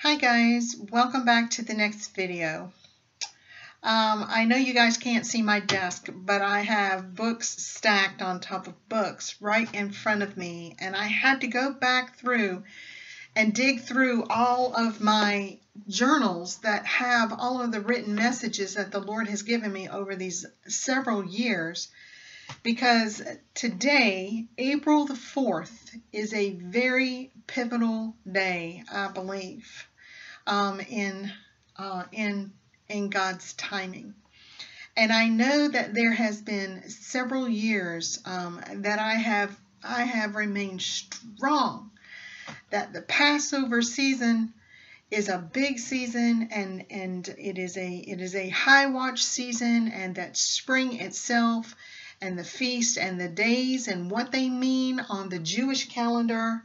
Hi guys, welcome back to the next video. Um, I know you guys can't see my desk, but I have books stacked on top of books right in front of me, and I had to go back through and dig through all of my journals that have all of the written messages that the Lord has given me over these several years because today, April the 4th, is a very pivotal day, I believe, um, in, uh, in, in God's timing. And I know that there has been several years um, that I have I have remained strong that the Passover season is a big season and and it is a it is a high watch season and that spring itself and the feast and the days and what they mean on the Jewish calendar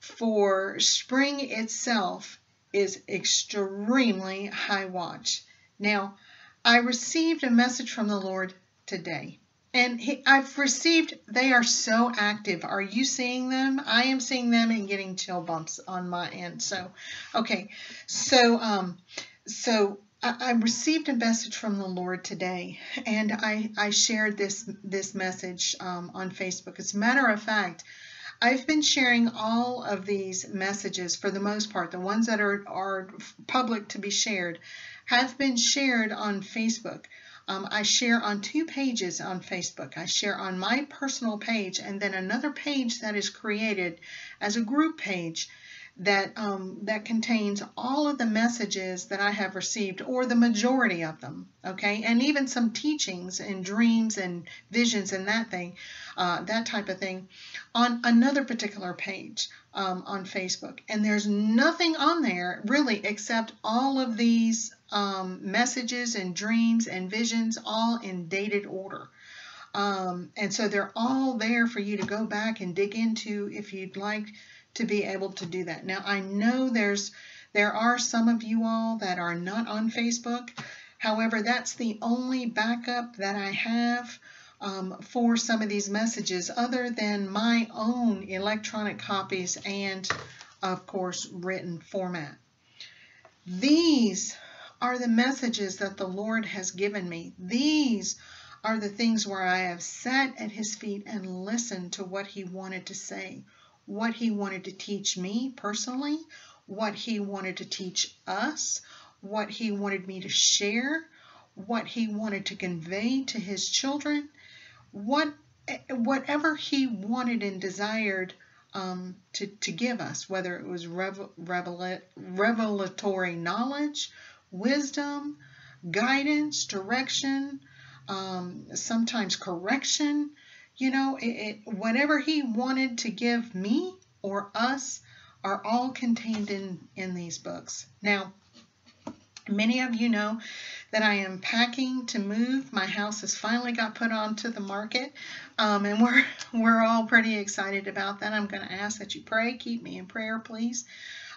for spring itself is extremely high watch. Now, I received a message from the Lord today. And he, I've received, they are so active. Are you seeing them? I am seeing them and getting chill bumps on my end. So, okay. So, um, so I received a message from the Lord today, and I, I shared this this message um, on Facebook. As a matter of fact, I've been sharing all of these messages for the most part. The ones that are, are public to be shared have been shared on Facebook. Um, I share on two pages on Facebook. I share on my personal page and then another page that is created as a group page that um, that contains all of the messages that I have received, or the majority of them. Okay, and even some teachings and dreams and visions and that thing, uh, that type of thing, on another particular page um, on Facebook. And there's nothing on there really except all of these um, messages and dreams and visions, all in dated order. Um, and so they're all there for you to go back and dig into if you'd like to be able to do that. Now I know there's there are some of you all that are not on Facebook. However, that's the only backup that I have um, for some of these messages other than my own electronic copies and of course written format. These are the messages that the Lord has given me. These are the things where I have sat at his feet and listened to what he wanted to say what he wanted to teach me personally, what he wanted to teach us, what he wanted me to share, what he wanted to convey to his children, what whatever he wanted and desired um, to, to give us, whether it was revel, revel, revelatory knowledge, wisdom, guidance, direction, um, sometimes correction, you know, it, it, whatever he wanted to give me or us are all contained in, in these books. Now, many of you know that I am packing to move. My house has finally got put onto the market, um, and we're we're all pretty excited about that. I'm going to ask that you pray, keep me in prayer, please.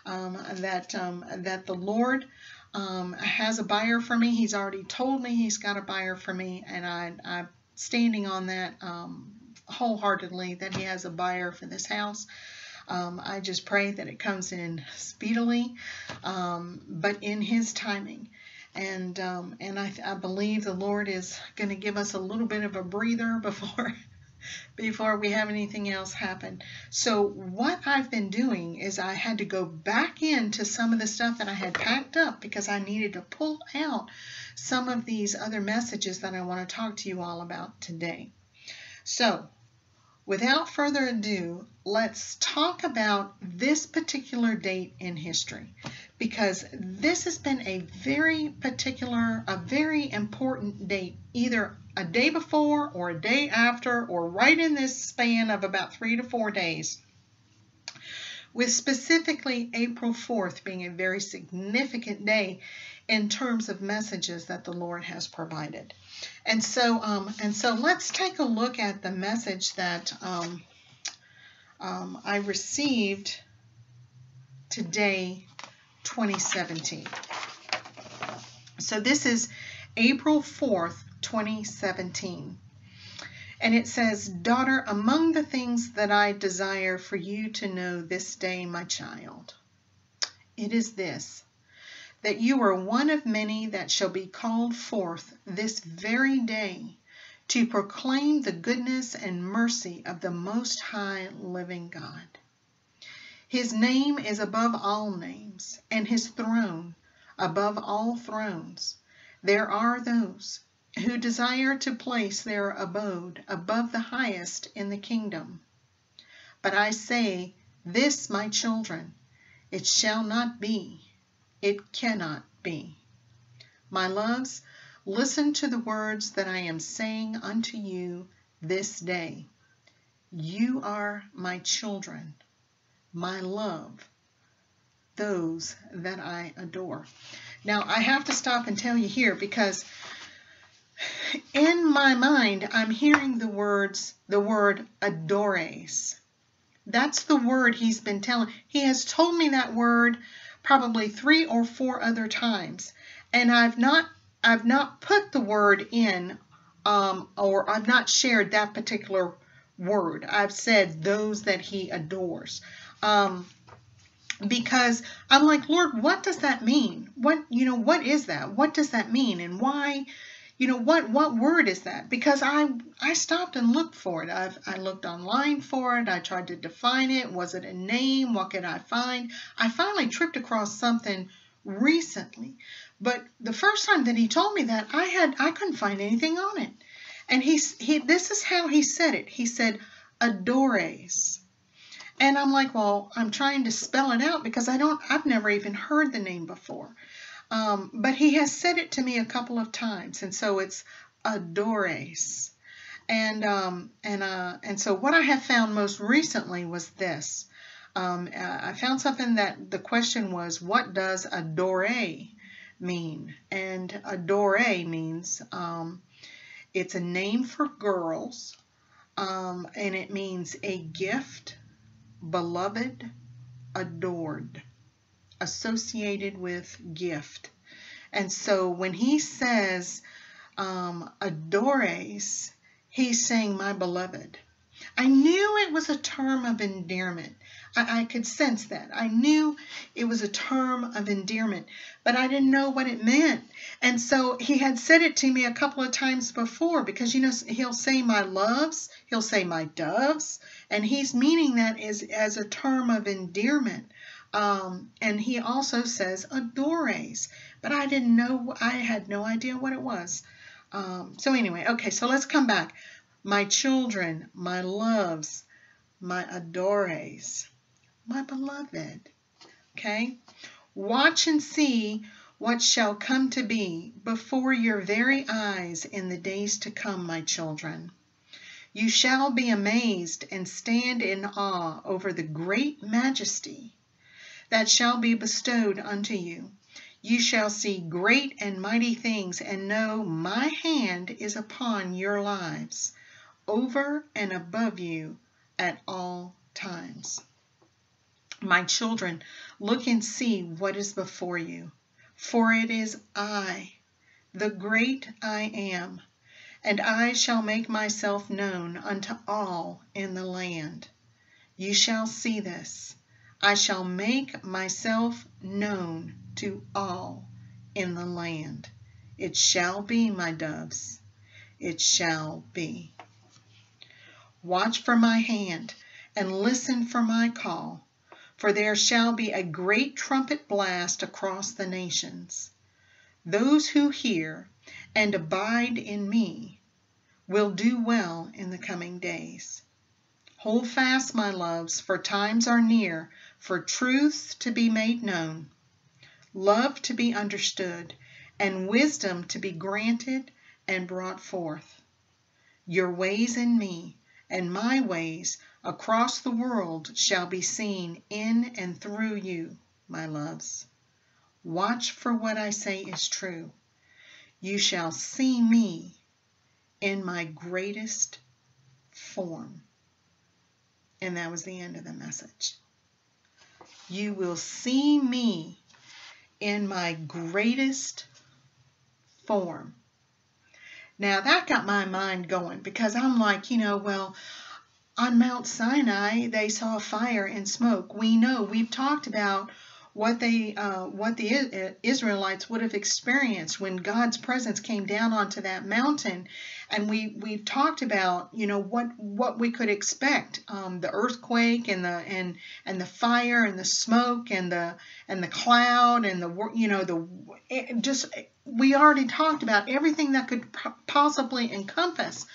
Um, that um, that the Lord um, has a buyer for me. He's already told me he's got a buyer for me, and I, I'm standing on that um, wholeheartedly that he has a buyer for this house. Um, I just pray that it comes in speedily, um, but in His timing. And um, and I, I believe the Lord is going to give us a little bit of a breather before before we have anything else happen. So what I've been doing is I had to go back into some of the stuff that I had packed up because I needed to pull out some of these other messages that I want to talk to you all about today. So without further ado, let's talk about this particular date in history because this has been a very particular, a very important date, either a day before or a day after or right in this span of about three to four days with specifically April 4th being a very significant day in terms of messages that the Lord has provided. And so, um, and so let's take a look at the message that um, um, I received today, 2017. So this is April 4th, 2017. And it says, Daughter, among the things that I desire for you to know this day, my child, it is this that you are one of many that shall be called forth this very day to proclaim the goodness and mercy of the Most High living God. His name is above all names, and his throne above all thrones. There are those who desire to place their abode above the highest in the kingdom. But I say, This, my children, it shall not be it cannot be. My loves, listen to the words that I am saying unto you this day. You are my children, my love, those that I adore. Now, I have to stop and tell you here because in my mind, I'm hearing the words, the word adores. That's the word he's been telling. He has told me that word probably three or four other times. And I've not I've not put the word in um, or I've not shared that particular word. I've said those that he adores. Um, because I'm like, Lord, what does that mean? What, you know, what is that? What does that mean? And why, you know, what, what word is that? Because I, I stopped and looked for it. I've, I looked online for it. I tried to define it. Was it a name? What could I find? I finally tripped across something recently. But the first time that he told me that, I had, I couldn't find anything on it. And he's, he, this is how he said it. He said, adores. And I'm like, well, I'm trying to spell it out because I don't, I've never even heard the name before. Um, but he has said it to me a couple of times, and so it's adores. And um, and uh, and so what I have found most recently was this. Um, uh, I found something that the question was, what does adore mean? And adore means um, it's a name for girls, um, and it means a gift, beloved, adored associated with gift. And so when he says um, adores, he's saying my beloved. I knew it was a term of endearment. I, I, could sense that. I knew it was a term of endearment, but I didn't know what it meant. And so he had said it to me a couple of times before because, you know, he'll say my loves, he'll say my doves, and he's meaning that as, as a term of endearment. Um, and he also says adores, but I didn't know, I had no idea what it was. Um, so anyway, okay, so let's come back. My children, my loves, my adores, my beloved. Okay? Watch and see what shall come to be before your very eyes in the days to come, my children. You shall be amazed and stand in awe over the great majesty that shall be bestowed unto you. You shall see great and mighty things, and know my hand is upon your lives, over and above you at all times. My children, look and see what is before you, for it is I, the great I am, and I shall make myself known unto all in the land. You shall see this I shall make myself known to all in the land. It shall be, my doves. It shall be. Watch for my hand and listen for my call, for there shall be a great trumpet blast across the nations. Those who hear and abide in me will do well in the coming days. Hold fast, my loves, for times are near for truths to be made known, love to be understood, and wisdom to be granted and brought forth. Your ways in me and my ways across the world shall be seen in and through you, my loves. Watch for what I say is true. You shall see me in my greatest form. And that was the end of the message you will see me in my greatest form. Now that got my mind going because I'm like, you know, well, on Mount Sinai, they saw fire and smoke. We know, we've talked about what they uh, what the Israelites would have experienced when God's presence came down onto that mountain, and we we've talked about you know what what we could expect um, the earthquake and the and and the fire and the smoke and the and the cloud and the you know the just we already talked about everything that could possibly encompass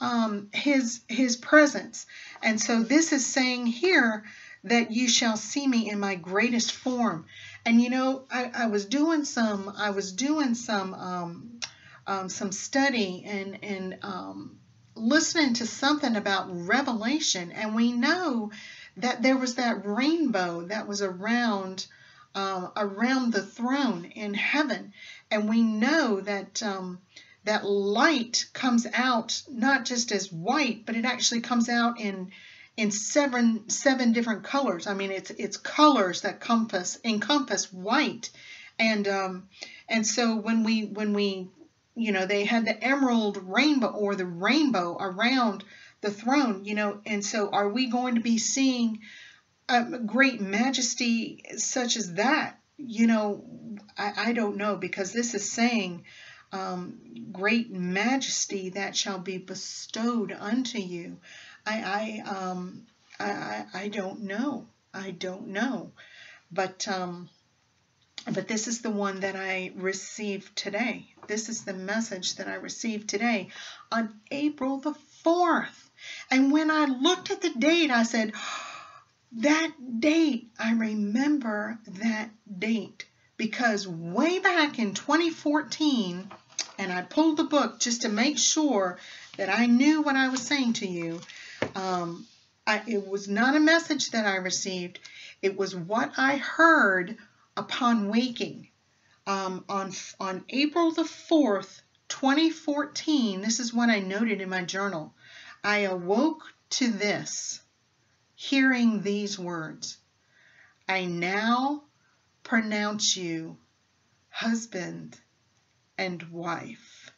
um, his his presence, and so this is saying here that you shall see me in my greatest form. And you know, I, I was doing some, I was doing some, um, um, some study and and um, listening to something about Revelation, and we know that there was that rainbow that was around um, around the throne in heaven, and we know that um, that light comes out not just as white, but it actually comes out in in seven seven different colors. I mean, it's it's colors that compass encompass white, and um, and so when we when we you know they had the emerald rainbow or the rainbow around the throne, you know, and so are we going to be seeing a great majesty such as that? You know, I, I don't know because this is saying um, great majesty that shall be bestowed unto you. I I um I I don't know. I don't know. But um but this is the one that I received today. This is the message that I received today on April the 4th. And when I looked at the date, I said, that date, I remember that date because way back in 2014, and I pulled the book just to make sure that I knew what I was saying to you, um, I, it was not a message that I received. It was what I heard upon waking. Um, on, on April the 4th, 2014, this is what I noted in my journal. I awoke to this, hearing these words I now pronounce you husband and wife.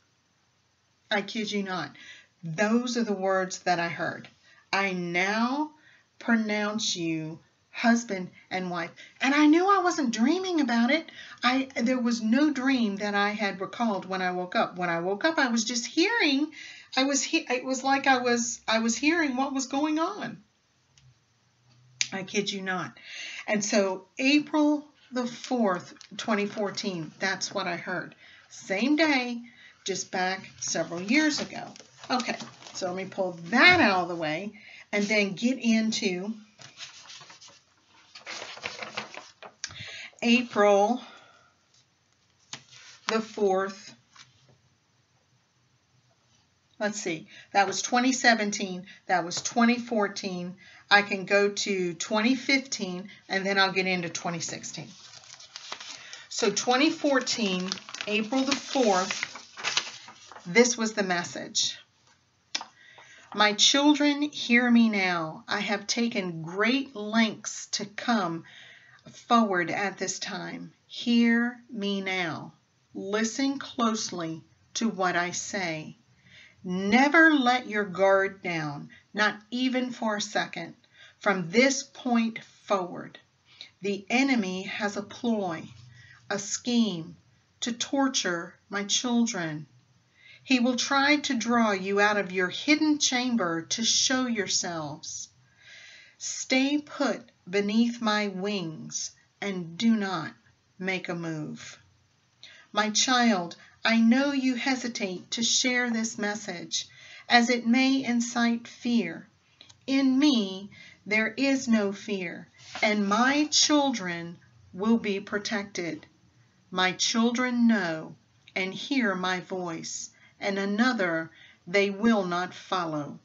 I kid you not. Those are the words that I heard. I now pronounce you husband and wife. And I knew I wasn't dreaming about it. I there was no dream that I had recalled when I woke up. When I woke up, I was just hearing. I was he, it was like I was I was hearing what was going on. I kid you not. And so April the 4th, 2014, that's what I heard. Same day, just back several years ago. Okay. So let me pull that out of the way and then get into April the 4th. Let's see, that was 2017, that was 2014. I can go to 2015 and then I'll get into 2016. So 2014, April the 4th, this was the message. My children, hear me now. I have taken great lengths to come forward at this time. Hear me now. Listen closely to what I say. Never let your guard down, not even for a second. From this point forward, the enemy has a ploy, a scheme to torture my children. He will try to draw you out of your hidden chamber to show yourselves. Stay put beneath my wings and do not make a move. My child, I know you hesitate to share this message as it may incite fear. In me, there is no fear, and my children will be protected. My children know and hear my voice and another they will not follow.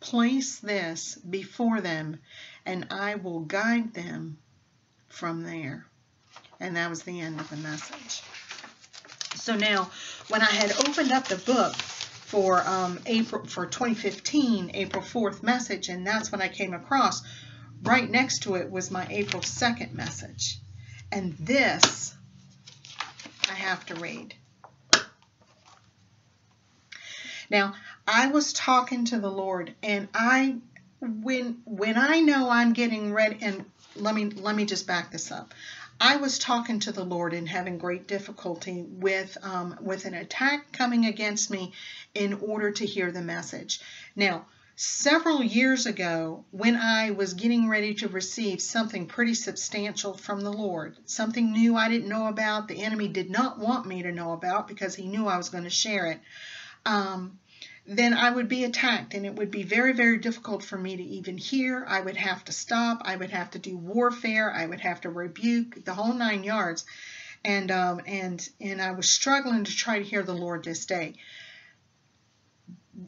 Place this before them, and I will guide them from there. And that was the end of the message. So now, when I had opened up the book for um, April for 2015, April 4th message, and that's when I came across. Right next to it was my April 2nd message. And this I have to read. Now, I was talking to the Lord and I when when I know I'm getting ready and let me let me just back this up. I was talking to the Lord and having great difficulty with um, with an attack coming against me in order to hear the message. Now, several years ago, when I was getting ready to receive something pretty substantial from the Lord, something new I didn't know about, the enemy did not want me to know about because he knew I was going to share it. Um, then I would be attacked and it would be very, very difficult for me to even hear. I would have to stop. I would have to do warfare. I would have to rebuke the whole nine yards. And, um, and, and I was struggling to try to hear the Lord this day.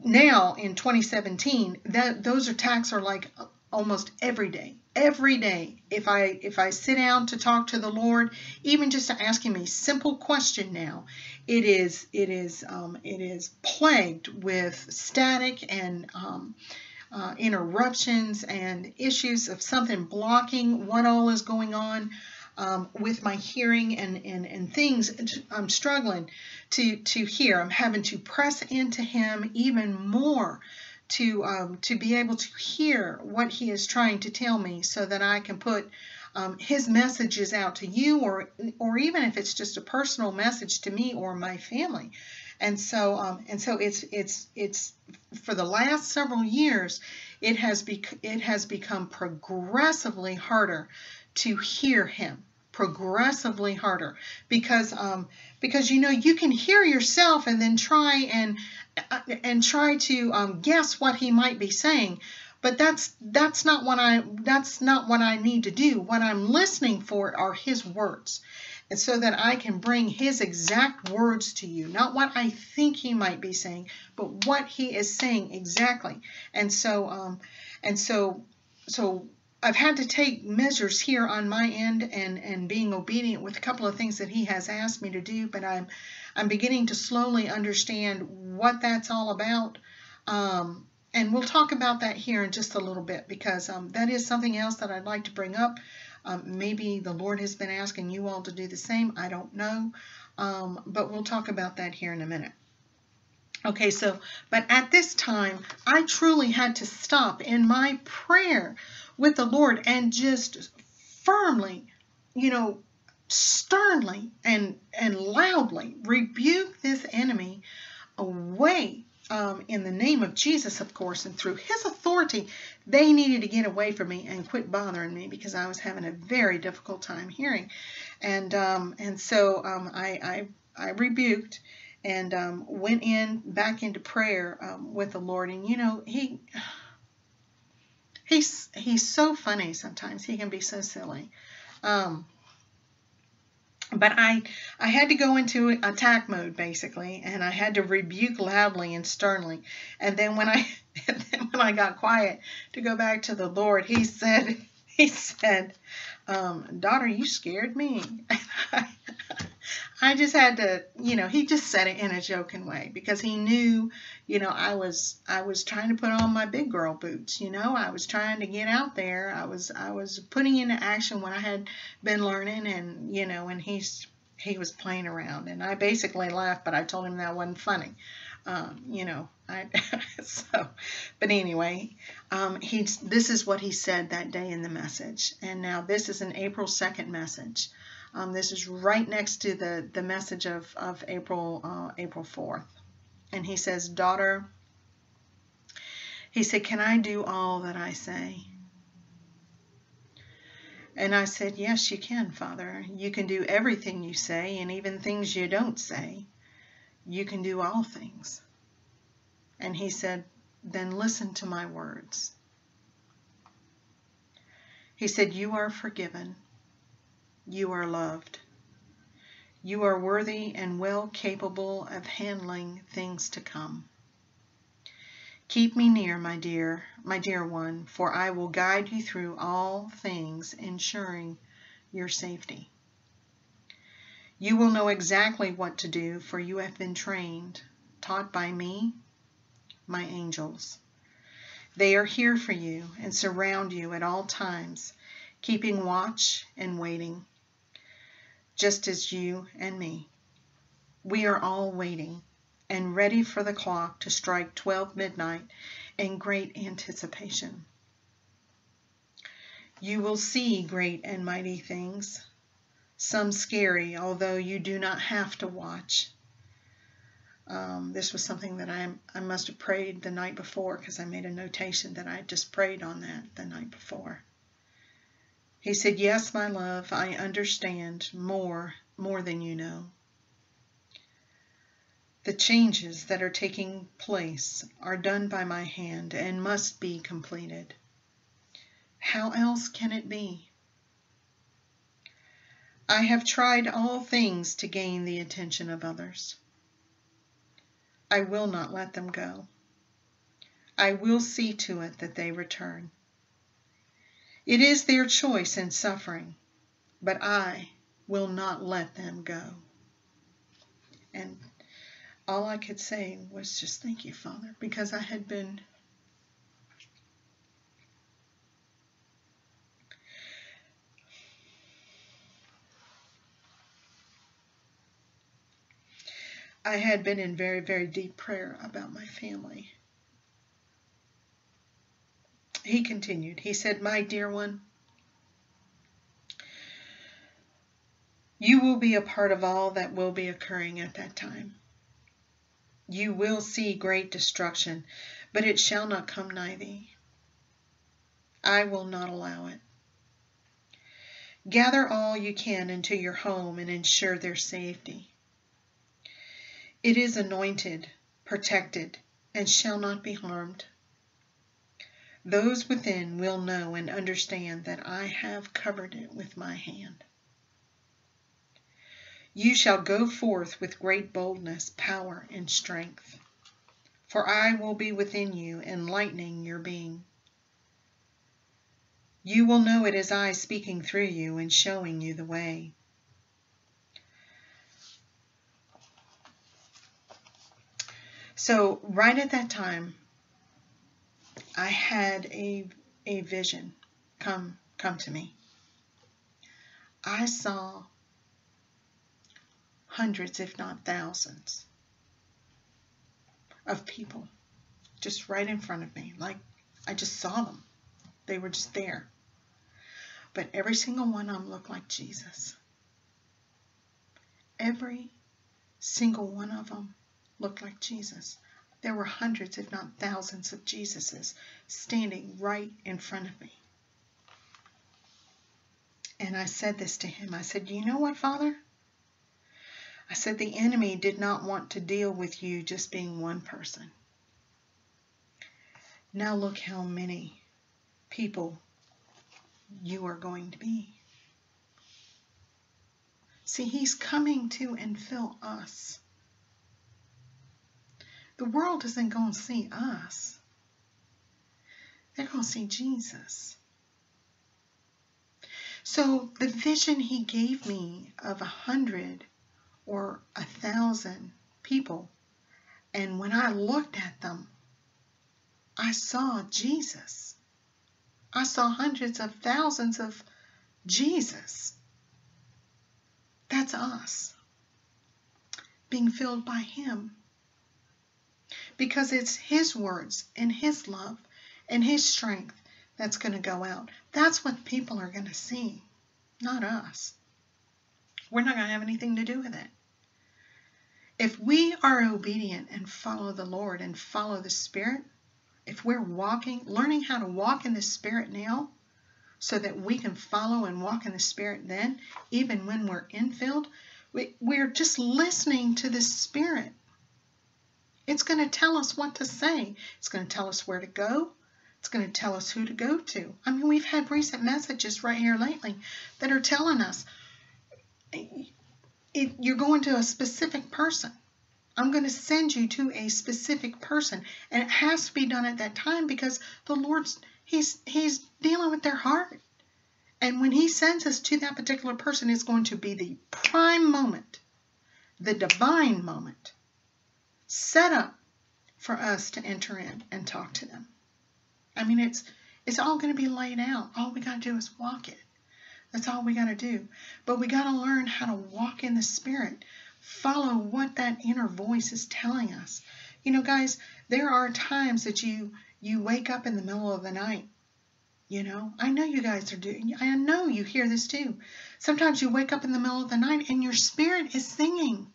Now in 2017, that those attacks are like almost every day every day if i if i sit down to talk to the lord even just to ask him a simple question now it is it is um, it is plagued with static and um, uh, interruptions and issues of something blocking what all is going on um, with my hearing and, and, and things I'm struggling to, to hear. I'm having to press into Him even more to um, to be able to hear what he is trying to tell me so that I can put um, his is out to you or or even if it's just a personal message to me or my family. And so um, and so it's it's it's for the last several years it has bec- it has become progressively harder to hear him progressively harder because um, because you know you can hear yourself and then try and uh, and try to um, guess what he might be saying but that's that's not what I that's not what I need to do. What I'm listening for are his words. And so that I can bring his exact words to you. Not what I think he might be saying but what he is saying exactly. And so um and so so I've had to take measures here on my end and, and being obedient with a couple of things that he has asked me to do, but I'm I'm beginning to slowly understand what that's all about. Um, and we'll talk about that here in just a little bit because um, that is something else that I'd like to bring up. Um, maybe the Lord has been asking you all to do the same. I don't know. Um, but we'll talk about that here in a minute. Okay, so, but at this time, I truly had to stop in my prayer with the Lord and just firmly, you know, sternly and and loudly rebuke this enemy away um, in the name of Jesus, of course, and through His authority, they needed to get away from me and quit bothering me because I was having a very difficult time hearing, and um, and so um, I, I I rebuked and um, went in back into prayer um, with the Lord, and you know He he's he's so funny sometimes. He can be so silly. Um, but I I had to go into attack mode basically, and I had to rebuke loudly and sternly. And then when I then when I got quiet to go back to the Lord, He said He said, um, "Daughter, you scared me." just had to, you know, he just said it in a joking way because he knew, you know, I was I was trying to put on my big girl boots, you know, I was trying to get out there. I was I was putting into action what I had been learning and, you know, and he's he was playing around and I basically laughed, but I told him that wasn't funny. Um, you know, I so but anyway, um, he's this is what he said that day in the message. And now this is an April 2nd message. Um, this is right next to the, the message of, of April, uh, April 4th. And he says, Daughter, he said, Can I do all that I say? And I said, Yes, you can, Father. You can do everything you say, and even things you don't say. You can do all things. And he said, Then listen to my words. He said, You are forgiven you are loved. You are worthy and well capable of handling things to come. Keep me near, my dear, my dear one, for I will guide you through all things, ensuring your safety. You will know exactly what to do, for you have been trained, taught by me, my angels. They are here for you and surround you at all times, keeping watch and waiting just as you and me. We are all waiting and ready for the clock to strike 12 midnight in great anticipation. You will see great and mighty things, some scary, although you do not have to watch. Um, this was something that I, I must have prayed the night before because I made a notation that I just prayed on that the night before. He said, Yes, my love, I understand more, more than you know. The changes that are taking place are done by my hand and must be completed. How else can it be? I have tried all things to gain the attention of others. I will not let them go. I will see to it that they return. It is their choice in suffering, but I will not let them go. And all I could say was just thank you, Father, because I had been I had been in very, very deep prayer about my family. He continued, he said, My dear one, you will be a part of all that will be occurring at that time. You will see great destruction, but it shall not come nigh thee. I will not allow it. Gather all you can into your home and ensure their safety. It is anointed, protected, and shall not be harmed. Those within will know and understand that I have covered it with my hand. You shall go forth with great boldness, power, and strength, for I will be within you, enlightening your being. You will know it as I speaking through you and showing you the way. So right at that time, I had a a vision come come to me. I saw hundreds, if not thousands, of people just right in front of me. Like I just saw them. They were just there. But every single one of them looked like Jesus. Every single one of them looked like Jesus. There were hundreds, if not thousands, of Jesuses standing right in front of me. And I said this to him. I said, You know what, Father? I said, The enemy did not want to deal with you just being one person. Now look how many people you are going to be. See, he's coming to and fill us. The world isn't going to see us. They're going to see Jesus. So the vision he gave me of a hundred or a thousand people, and when I looked at them, I saw Jesus. I saw hundreds of thousands of Jesus. That's us being filled by Him because it's His words and His love and His strength that's going to go out. That's what people are going to see, not us. We're not going to have anything to do with it. If we are obedient and follow the Lord and follow the Spirit, if we're walking, learning how to walk in the Spirit now, so that we can follow and walk in the Spirit then, even when we're infilled, we, we're just listening to the Spirit. It's going to tell us what to say. It's going to tell us where to go. It's going to tell us who to go to. I mean, we've had recent messages right here lately that are telling us it, you're going to a specific person. I'm going to send you to a specific person. And it has to be done at that time because the Lord's He's He's dealing with their heart. And when He sends us to that particular person, it's going to be the prime moment, the divine moment set up for us to enter in and talk to them. I mean, it's it's all going to be laid out. All we got to do is walk it. That's all we got to do. But we got to learn how to walk in the Spirit, follow what that inner voice is telling us. You know, guys, there are times that you you wake up in the middle of the night. You know, I know you guys are doing, I know you hear this too. Sometimes you wake up in the middle of the night and your spirit is singing.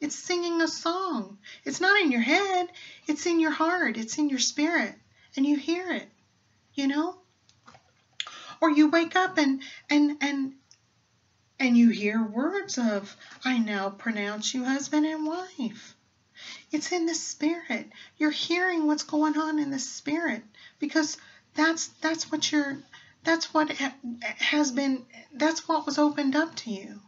It's singing a song. It's not in your head, it's in your heart, it's in your spirit, and you hear it, you know? Or you wake up and and and and you hear words of I now pronounce you husband and wife. It's in the spirit. You're hearing what's going on in the spirit because that's that's what you're that's what has been that's what was opened up to you.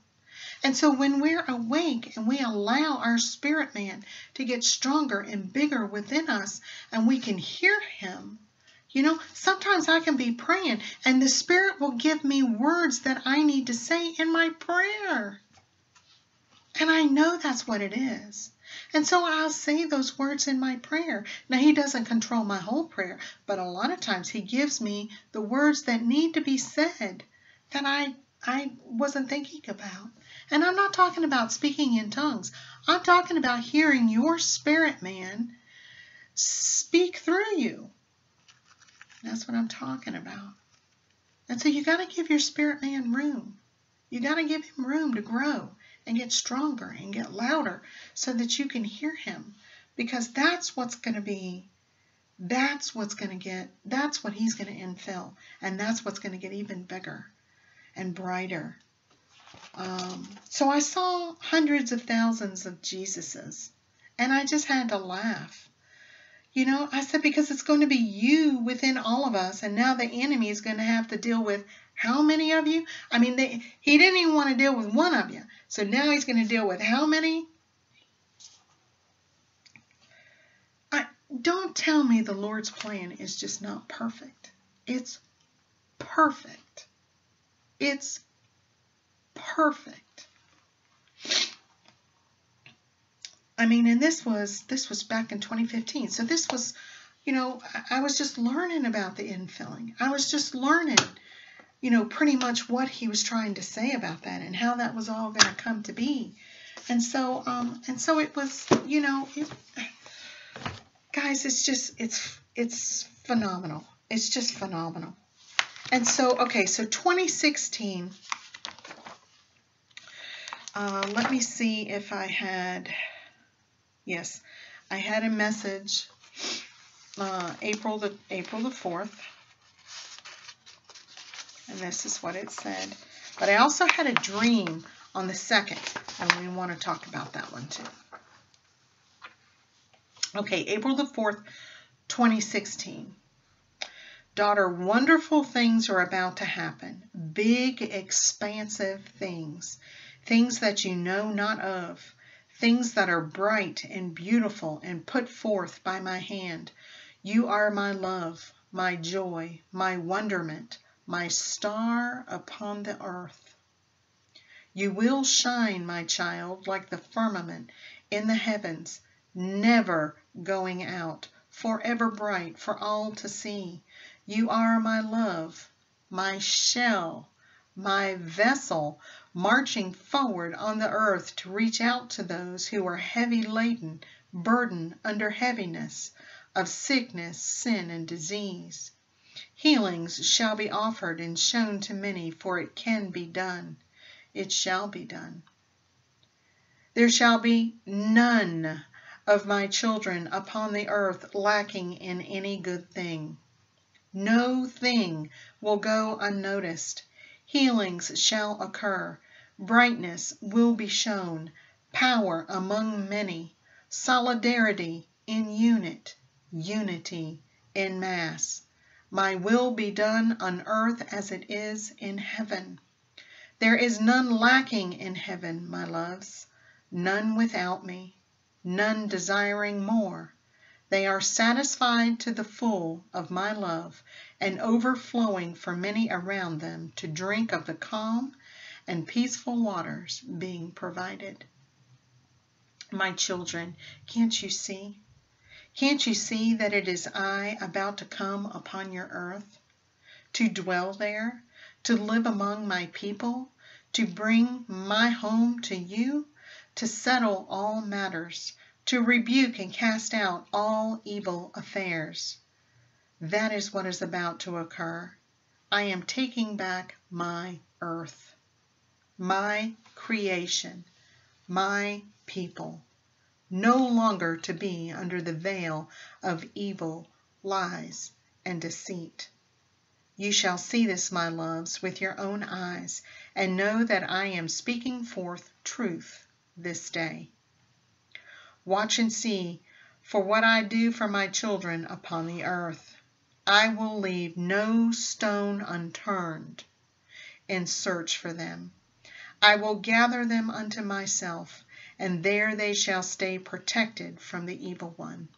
And so when we're awake and we allow our spirit man to get stronger and bigger within us and we can hear him, you know, sometimes I can be praying and the spirit will give me words that I need to say in my prayer. And I know that's what it is. And so I'll say those words in my prayer. Now, He doesn't control my whole prayer, but a lot of times He gives me the words that need to be said that I, I wasn't thinking about. And I'm not talking about speaking in tongues. I'm talking about hearing your spirit man speak through you. That's what I'm talking about. And so you got to give your spirit man room. You got to give him room to grow and get stronger and get louder so that you can hear him because that's what's going to be that's what's going to get that's what he's going to infill and that's what's going to get even bigger and brighter um, so I saw hundreds of thousands of Jesuses, and I just had to laugh. You know, I said, because it's going to be you within all of us, and now the enemy is going to have to deal with how many of you? I mean, they, he didn't even want to deal with one of you, so now he's going to deal with how many? I, don't tell me the Lord's plan is just not perfect. It's perfect. It's perfect. I mean, and this was this was back in 2015. So this was, you know, I was just learning about the infilling. I was just learning, you know, pretty much what he was trying to say about that and how that was all going to come to be. And so, um, and so it was, you know, it, guys, it's just it's it's phenomenal. It's just phenomenal. And so, okay, so 2016 uh, let me see if I had, yes, I had a message uh, April the April the 4th, and this is what it said. But I also had a dream on the 2nd, and we want to talk about that one too. Okay, April the 4th, 2016. Daughter, wonderful things are about to happen. Big, expansive things things that you know not of, things that are bright and beautiful and put forth by my hand. You are my love, my joy, my wonderment, my star upon the earth. You will shine, my child, like the firmament in the heavens, never going out, forever bright for all to see. You are my love, my shell, my vessel marching forward on the earth to reach out to those who are heavy laden, burdened under heaviness of sickness, sin, and disease. Healings shall be offered and shown to many, for it can be done. It shall be done. There shall be none of my children upon the earth lacking in any good thing. No thing will go unnoticed. Healings shall occur, brightness will be shown, power among many, solidarity in unit, unity in mass. My will be done on earth as it is in heaven. There is none lacking in heaven, my loves, none without me, none desiring more. They are satisfied to the full of my love and overflowing for many around them to drink of the calm and peaceful waters being provided. My children, can't you see? Can't you see that it is I about to come upon your earth? To dwell there, to live among my people, to bring my home to you, to settle all matters, to rebuke and cast out all evil affairs. That is what is about to occur. I am taking back my earth, my creation, my people, no longer to be under the veil of evil, lies, and deceit. You shall see this, my loves, with your own eyes, and know that I am speaking forth truth this day. Watch and see for what I do for my children upon the earth. I will leave no stone unturned in search for them. I will gather them unto myself, and there they shall stay protected from the evil one.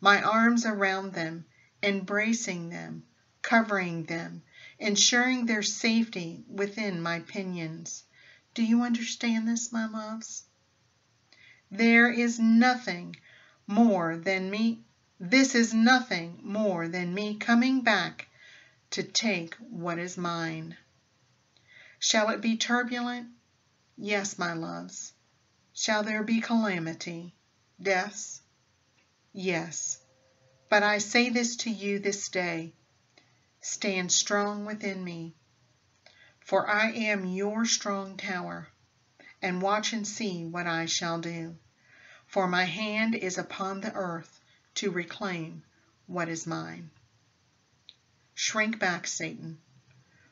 My arms around them, embracing them, covering them, ensuring their safety within my pinions. Do you understand this, my loves? There is nothing more than me. This is nothing more than me coming back to take what is mine. Shall it be turbulent? Yes, my loves. Shall there be calamity, deaths? Yes. But I say this to you this day Stand strong within me, for I am your strong tower, and watch and see what I shall do. For my hand is upon the earth to reclaim what is mine. Shrink back, Satan,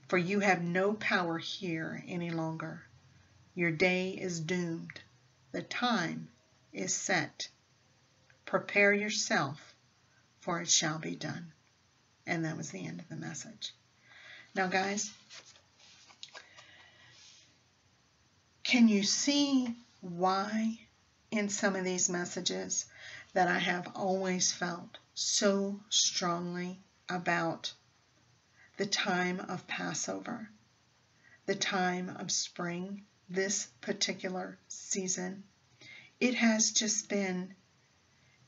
for you have no power here any longer. Your day is doomed. The time is set. Prepare yourself, for it shall be done. And that was the end of the message. Now, guys, can you see why in some of these messages that I have always felt so strongly about the time of Passover, the time of spring, this particular season? It has just been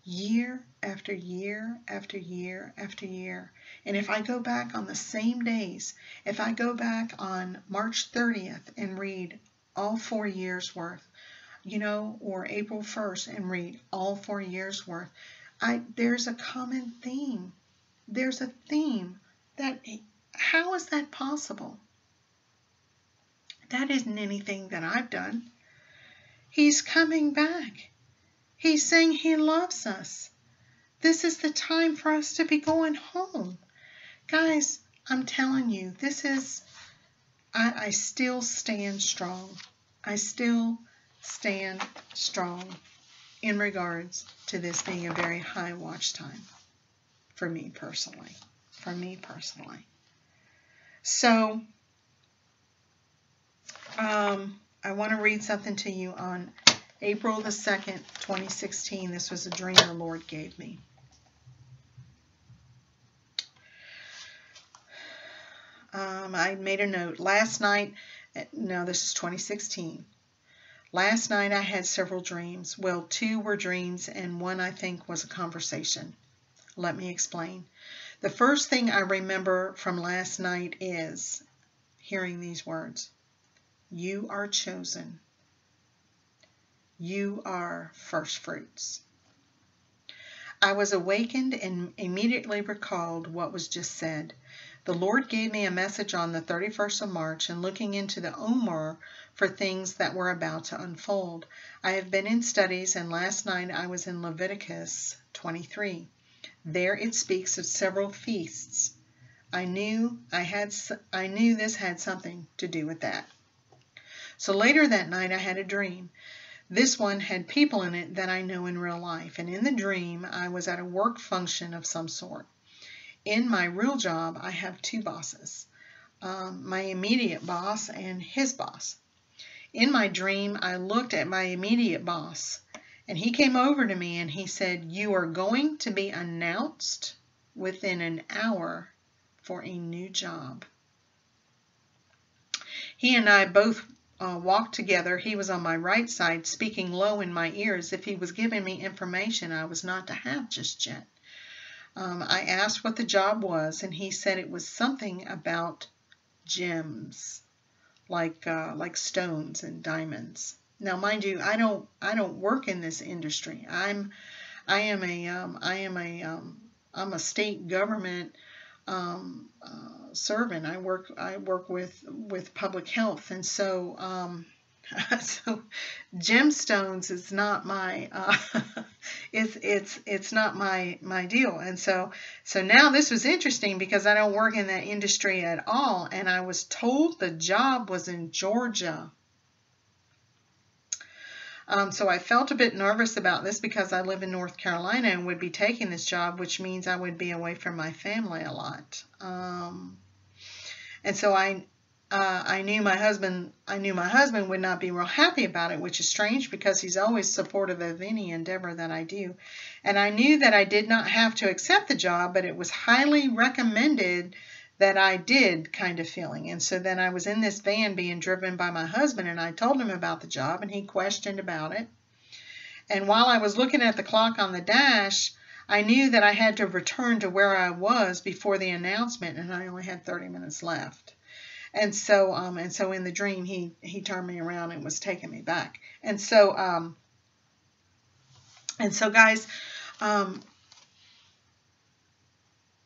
year after year after year after year. And if I go back on the same days, if I go back on March 30th and read all four years worth, you know, or April 1st and read all four years worth, I there's a common theme. There's a theme that how is that possible? That isn't anything that I've done. He's coming back. He's saying He loves us. This is the time for us to be going home. Guys, I'm telling you, this is, I, I still stand strong. I still stand strong in regards to this being a very high watch time for me personally. For me personally. So, um, I want to read something to you on April the 2nd, 2016. This was a dream the Lord gave me. Um, I made a note. Last night, eh, no, this is 2016. Last night I had several dreams. Well, two were dreams, and one I think was a conversation. Let me explain. The first thing I remember from last night is hearing these words You are chosen. You are first fruits. I was awakened and immediately recalled what was just said. The Lord gave me a message on the 31st of March and looking into the Omer for things that were about to unfold. I have been in studies and last night I was in Leviticus 23. There it speaks of several feasts. I knew I had I knew this had something to do with that. So later that night I had a dream. This one had people in it that I know in real life, and in the dream I was at a work function of some sort. In my real job, I have two bosses um, my immediate boss and his boss. In my dream, I looked at my immediate boss, and he came over to me and he said, You are going to be announced within an hour for a new job. He and I both uh, walked together. He was on my right side, speaking low in my ears if he was giving me information I was not to have just yet. Um, I asked what the job was, and he said it was something about gems, like uh, like stones and diamonds. Now, mind you, I don't I don't work in this industry. I'm I am a um, I am a um, I'm a state government um, uh, servant. I work I work with with public health, and so um, so gemstones is not my uh, it's it's it's not my my deal. And so so now this was interesting because I don't work in that industry at all and I was told the job was in Georgia. Um, so I felt a bit nervous about this because I live in North Carolina and would be taking this job which means I would be away from my family a lot. Um, and so I uh, I knew my husband I knew my husband would not be real happy about it, which is strange because he's always supportive of any endeavor that I do. And I knew that I did not have to accept the job, but it was highly recommended that I did kind of feeling. And so then I was in this van being driven by my husband and I told him about the job and he questioned about it. And while I was looking at the clock on the dash, I knew that I had to return to where I was before the announcement and I only had 30 minutes left and so um and so in the dream he he turned me around and was taking me back and so um and so guys um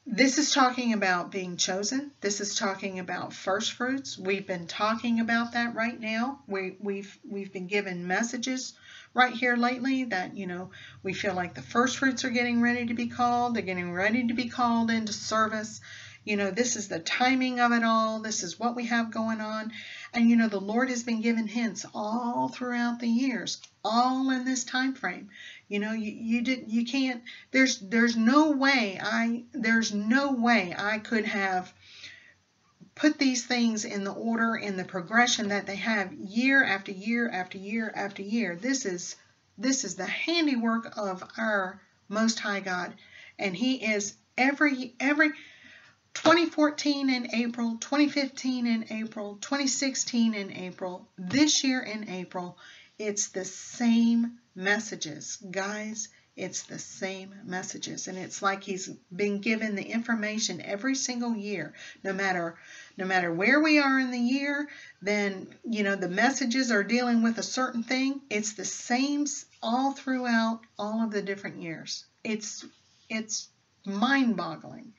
this is talking about being chosen. This is talking about first fruits. We've been talking about that right now. We, we've we've been given messages right here lately that you know we feel like the first fruits are getting ready to be called. They're getting ready to be called into service you know, this is the timing of it all. This is what we have going on. And you know, the Lord has been given hints all throughout the years, all in this time frame. You know, you, you didn't, you can't there's there's no way I there's no way I could have put these things in the order in the progression that they have year after year after year after year. This is this is the handiwork of our most high God. And he is every every 2014 in April, 2015 in April, 2016 in April, this year in April, it's the same messages. Guys, it's the same messages. And it's like he's been given the information every single year. No matter no matter where we are in the year then you know the messages are dealing with a certain thing. It's the same all throughout all of the different years. It's it's mind-boggling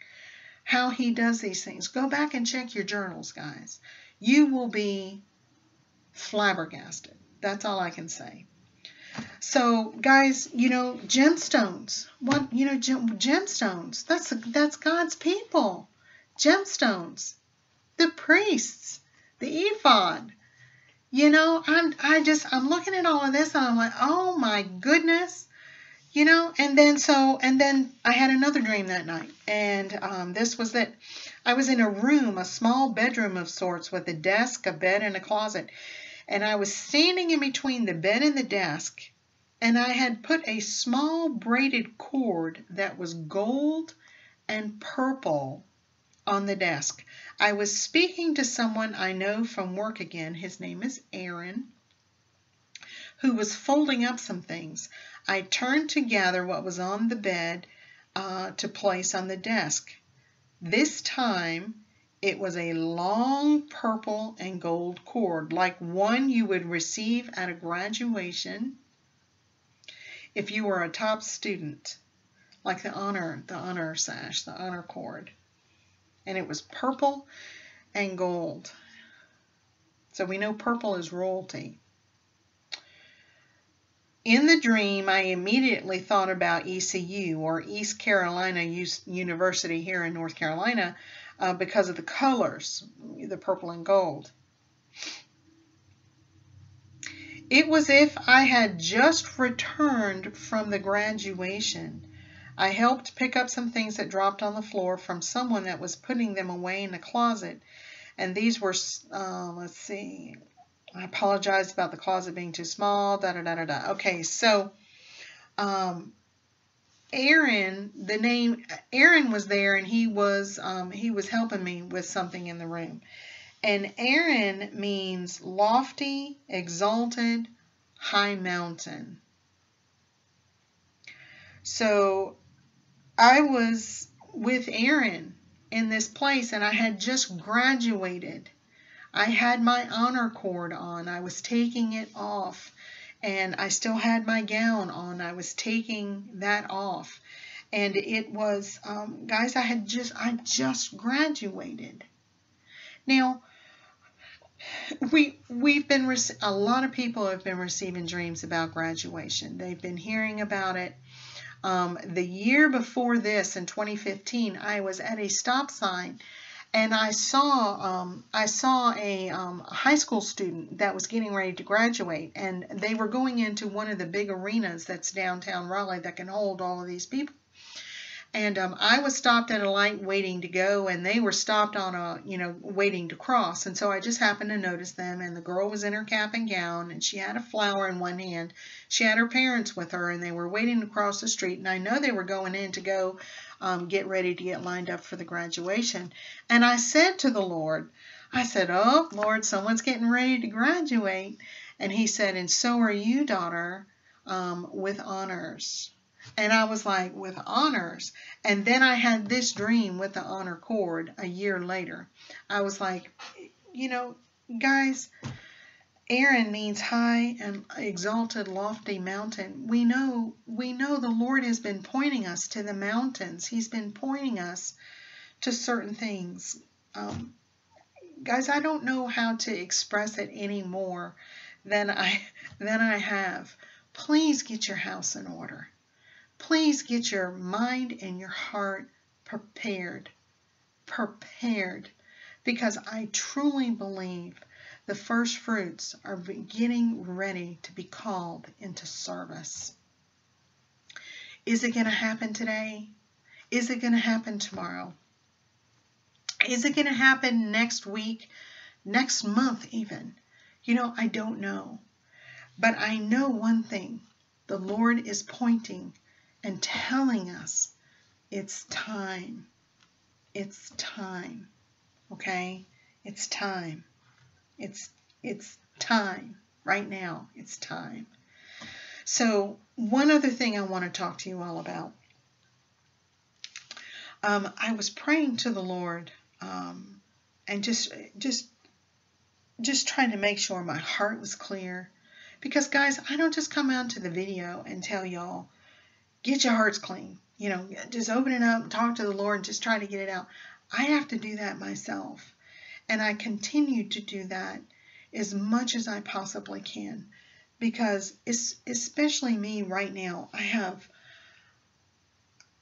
how he does these things. Go back and check your journals, guys. You will be flabbergasted. That's all I can say. So, guys, you know, gemstones. What you know, gem, gemstones. That's that's God's people. Gemstones, the priests, the ephod. You know, I'm I just I'm looking at all of this and I'm like, oh my goodness you know? And then so and then i had another dream that night. And um, this was that i was in a room a small bedroom of sorts with a desk a bed and a closet. And i was standing in between the bed and the desk and i had put a small braided cord that was gold and purple on the desk. I was speaking to someone i know from work again. His name is aaron who was folding up some things I turned to gather what was on the bed uh, to place on the desk. This time it was a long purple and gold cord, like one you would receive at a graduation if you were a top student, like the honor, the honor sash, the honor cord. And it was purple and gold. So we know purple is royalty. In the dream, I immediately thought about ECU or East Carolina University here in North Carolina uh, because of the colors, the purple and gold. It was if I had just returned from the graduation. I helped pick up some things that dropped on the floor from someone that was putting them away in a closet. And these were, uh, let's see, I apologize about the closet being too small, da da da da da. Okay, so um, Aaron, the name Aaron was there and he was um, he was helping me with something in the room. And Aaron means lofty, exalted, high mountain. So I was with Aaron in this place and I had just graduated I had my honor cord on. I was taking it off. And I still had my gown on. I was taking that off. and it was um, guys. I had just I just graduated. Now we we've been a lot of people have been receiving dreams about graduation. They've been hearing about it. Um, the year before this, in 2015, I was at a stop sign, and I saw um, I saw a, um, high school student that was getting ready to graduate, and they were going into one of the big arenas that's downtown Raleigh that can hold all of these people and um, I was stopped at a light waiting to go, and they were stopped on a, you know, waiting to cross. And so I just happened to notice them, and the girl was in her cap and gown, and she had a flower in one hand. She had her parents with her, and they were waiting to cross the street. And I know they were going in to go um, get ready to get lined up for the graduation. And I said to the Lord, I said, Oh, Lord, someone's getting ready to graduate. And he said, And so are you, daughter, um, with honors. And I was like, with honors. And then I had this dream with the honor cord a year later. I was like, you know, guys, Aaron means high and exalted, lofty mountain. We know, we know the Lord has been pointing us to the mountains. He's been pointing us to certain things. Um, guys, I don't know how to express it any more than I than I have. Please get your house in order. Please get your mind and your heart prepared. Prepared. Because I truly believe the first fruits are getting ready to be called into service. Is it going to happen today? Is it going to happen tomorrow? Is it going to happen next week, next month, even? You know, I don't know. But I know one thing the Lord is pointing and telling us it's time. It's time. Okay? It's time. It's it's time. Right now, it's time. So, one other thing I want to talk to you all about. Um, I was praying to the Lord um, and just just just trying to make sure my heart was clear because guys i don't just come out to the video and tell y'all get your hearts clean. You know, just open it up, talk to the Lord, and just try to get it out. I have to do that myself. And I continue to do that as much as I possibly can because it's especially me right now. I have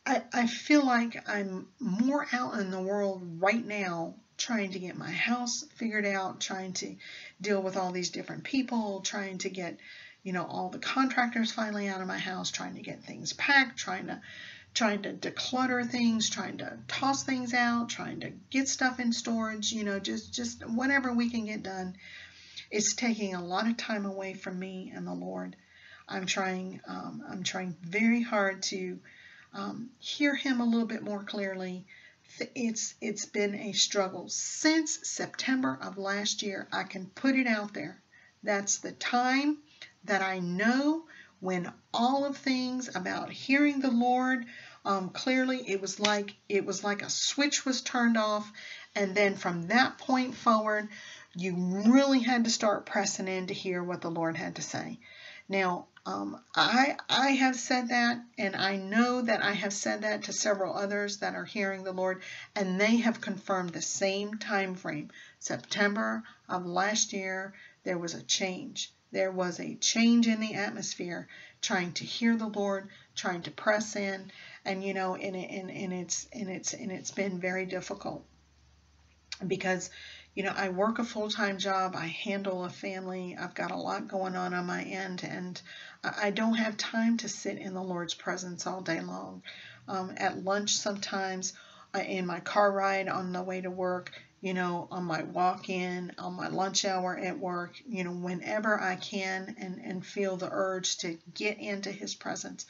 I, I feel like I'm more out in the world right now trying to get my house figured out, trying to deal with all these different people, trying to get you know, all the contractors finally out of my house, trying to get things packed, trying to trying to declutter things, trying to toss things out, trying to get stuff in storage, you know, just just whatever we can get done. It's taking a lot of time away from me and the Lord. I'm trying um, I'm trying very hard to um, hear Him a little bit more clearly. It's it's been a struggle since September of last year. I can put it out there. That's the time that I know when all of things about hearing the Lord um, clearly it was like it was like a switch was turned off and then from that point forward you really had to start pressing in to hear what the Lord had to say. Now, um, I I have said that, and I know that I have said that to several others that are hearing the Lord, and they have confirmed the same time frame. September of last year, there was a change. There was a change in the atmosphere, trying to hear the Lord, trying to press in, and you know, and, and, and it's and it's and it's been very difficult because you know I work a full time job, I handle a family, I've got a lot going on on my end, and I don't have time to sit in the Lord's presence all day long. Um, at lunch, sometimes in my car ride on the way to work, you know, on my walk in, on my lunch hour at work, you know, whenever I can and, and feel the urge to get into His presence,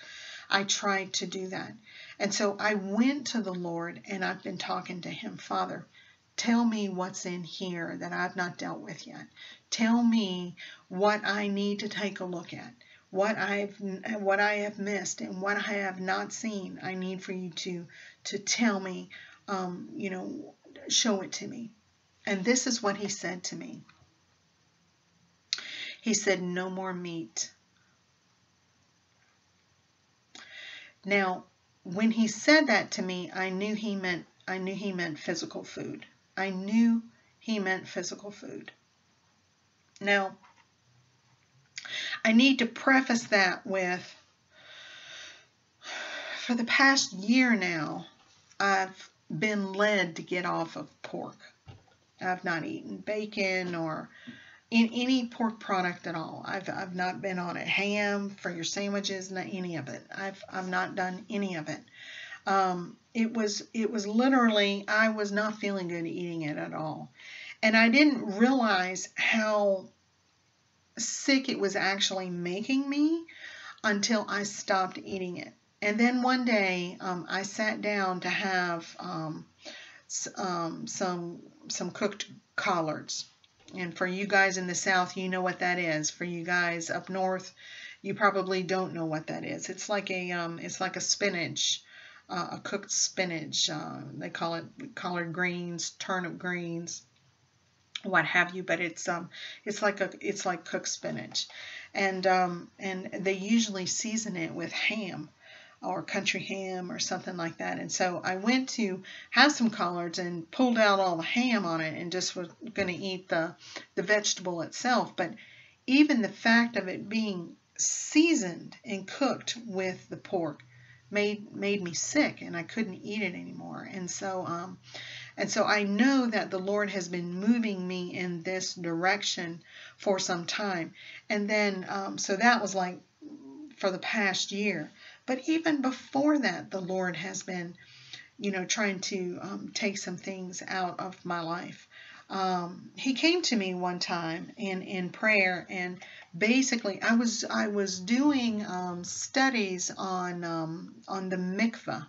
I try to do that. And so I went to the Lord and I've been talking to Him, Father. Tell me what's in here that I've not dealt with yet. Tell me what I need to take a look at what I've what I have missed and what I have not seen. I need for you to to tell me, um, you know, show it to me. And this is what he said to me. He said, No more meat. Now, when he said that to me, I knew he meant I knew he meant physical food. I knew he meant physical food. Now, I need to preface that with for the past year now, I've been led to get off of pork. I've not eaten bacon or in any pork product at all. I've, I've not been on a ham for your sandwiches, not any of it. I've, I've not done any of it. Um, it was it was literally I was not feeling good eating it at all, and I didn't realize how sick it was actually making me until I stopped eating it. And then one day um, I sat down to have um, um, some some cooked collards and for you guys in the South, you know what that is. For you guys up north, you probably don't know what that is. It's like a um, it's like a spinach, uh, a cooked spinach. Uh, they call it collard greens, turnip greens, what have you. But it's um, it's like a it's like cooked spinach, and um, and they usually season it with ham or country ham or something like that. And so I went to have some collards and pulled out all the ham on it and just was going to eat the, the vegetable itself. But even the fact of it being seasoned and cooked with the pork made made me sick and I couldn't eat it anymore. And so um and so I know that the Lord has been moving me in this direction for some time. And then um so that was like for the past year. But even before that, the Lord has been, you know, trying to um, take some things out of my life. Um, he came to me one time in, in prayer and basically I was I was doing um, studies on um, on the mikvah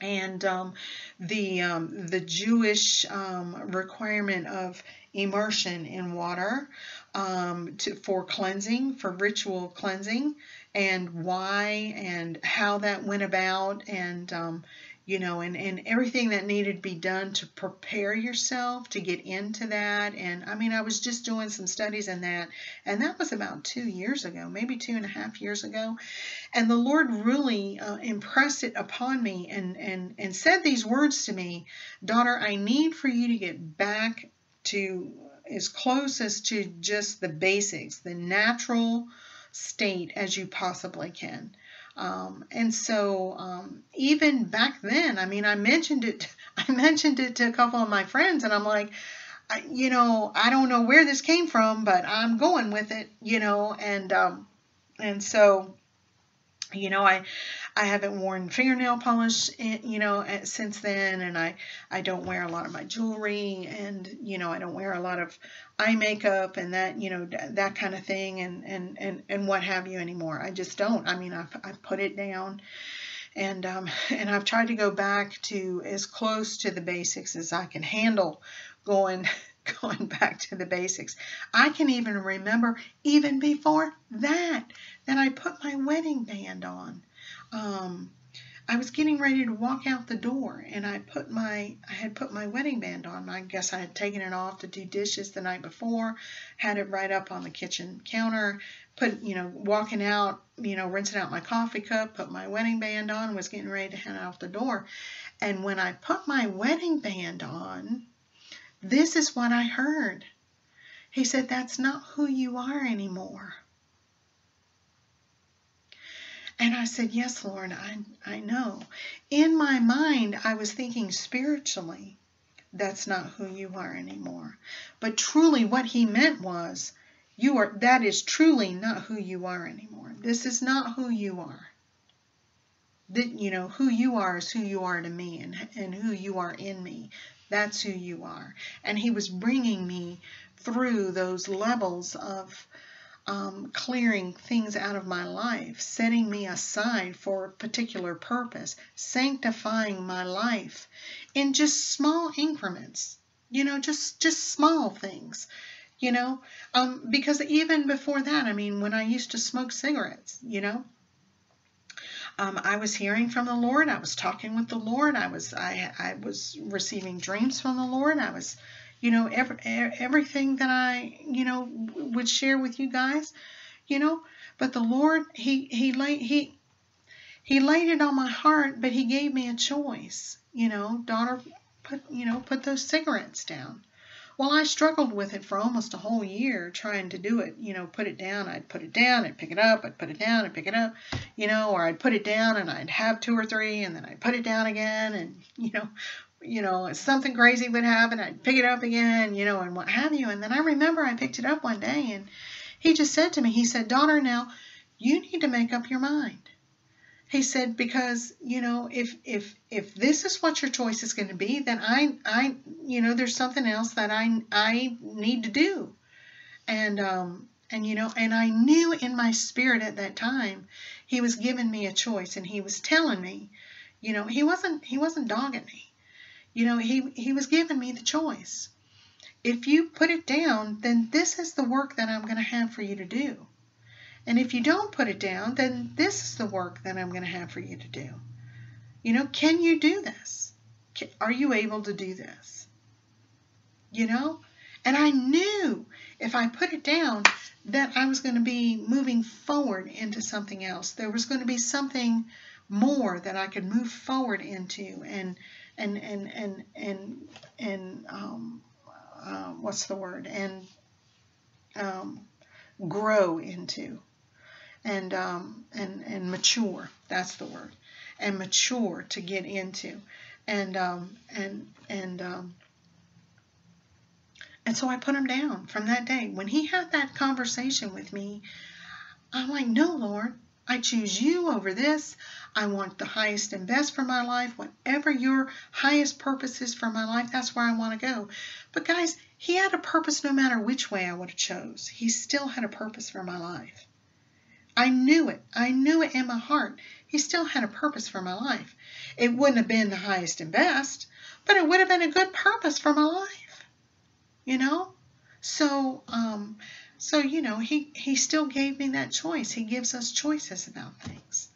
and um, the um, the Jewish um, requirement of immersion in water um, to, for cleansing for ritual cleansing and why and how that went about and um, you know and, and everything that needed to be done to prepare yourself to get into that and i mean i was just doing some studies in that and that was about two years ago maybe two and a half years ago and the lord really uh, impressed it upon me and and and said these words to me daughter i need for you to get back to as close as to just the basics the natural state as you possibly can. Um, and so um, even back then, I mean, I mentioned it. I mentioned it to a couple of my friends, and I'm like, I, you know, I don't know where this came from, but I'm going with it, you know, and um, and so you know i i haven't worn fingernail polish eh, you know eh, since then and i i don't wear a lot of my jewelry and you know i don't wear a lot of eye makeup and that you know that kind of thing and and and, and what have you anymore. I just don't. I mean i've, I've put it down and um, and I've tried to go back to as close to the basics as I can handle going going back to the basics. I can even remember even before that that I put my wedding band on. Um, I was getting ready to walk out the door and I put my I had put my wedding band on. I guess I had taken it off to do dishes the night before, had it right up on the kitchen counter, put you know, walking out, you know, rinsing out my coffee cup, put my wedding band on, was getting ready to head out the door. And when I put my wedding band on, this is what I heard. He said, That's not who you are anymore. And I said, Yes, Lord, I, I know. In my mind, I was thinking spiritually, that's not who you are anymore. But truly, what he meant was, you are that is truly not who you are anymore. This is not who you are. That you know, who you are is who you are to me and, and who you are in me. That's who you are. And he was bringing me through those levels of um, clearing things out of my life, setting me aside for a particular purpose, sanctifying my life in just small increments, you know, just just small things, you know, um, because even before that, I mean, when I used to smoke cigarettes, you know, um, I was hearing from the Lord. I was talking with the Lord. I was I I was receiving dreams from the Lord. I was, you know, every, everything that I you know would share with you guys, you know. But the Lord, he he laid he he laid it on my heart, but he gave me a choice. You know, daughter, put you know, put those cigarettes down. Well, I struggled with it for almost a whole year trying to do it. You know, put it down. I'd put it down. I'd pick it up. I'd put it down. I'd pick it up. You know, or I'd put it down and I'd have two or three, and then I'd put it down again, and you know, you know, something crazy would happen. I'd pick it up again. You know, and what have you. And then I remember I picked it up one day, and he just said to me, he said, "Daughter, now you need to make up your mind." He said because you know if if if this is what your choice is going to be then i i you know there's something else that i i need to do. And um and you know and i knew in my spirit at that time he was giving me a choice and he was telling me you know he wasn't he wasn't dogging me. You know he he was giving me the choice. If you put it down then this is the work that i'm going to have for you to do and if you don't put it down, then this is the work that I'm going to have for you to do. You know, can you do this? Are you able to do this? You know? And I knew if I put it down that I was going to be moving forward into something else. There was going to be something more that I could move forward into and and and and and and um, uh, what's the word and um, grow into and um, and and mature. That's the word, and mature to get into, and um, and and um, and so I put him down from that day. When he had that conversation with me, I'm like, no, Lord, I choose you over this. I want the highest and best for my life. Whatever your highest purpose is for my life, that's where I want to go. But guys, he had a purpose no matter which way I would have chose. He still had a purpose for my life. I knew it. I knew it in my heart. He still had a purpose for my life. It wouldn't have been the highest and best, but it would have been a good purpose for my life. You know? So, um, so you know, he he still gave me that choice. He gives us choices about things.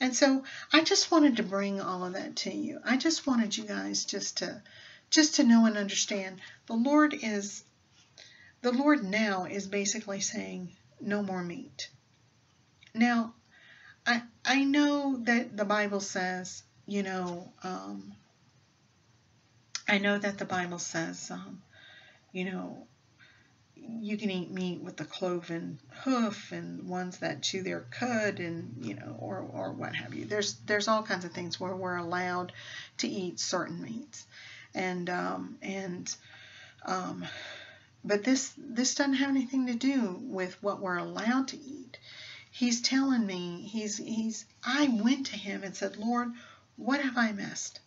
And so I just wanted to bring all of that to you. I just wanted you guys just to just to know and understand the Lord is the Lord now is basically saying no more meat. Now, I I know that the Bible says, you know, um, I know that the Bible says, um, you know, you can eat meat with the cloven hoof and ones that chew their cud and you know or or what have you. There's there's all kinds of things where we're allowed to eat certain meats. And um and um but this this doesn't have anything to do with what we're allowed to eat he's telling me, he's, he's, I went to him and said, Lord, what have I missed?